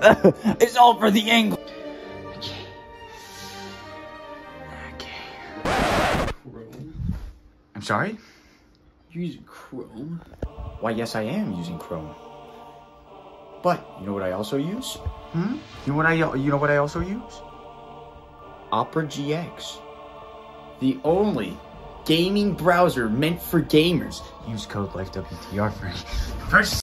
it's all for the angle. Chrome. I'm sorry? You're using Chrome. Why, yes, I am using Chrome. But you know what I also use? Hmm? You know what I you know what I also use? Opera GX. The only gaming browser meant for gamers. Use code LifeWTR for First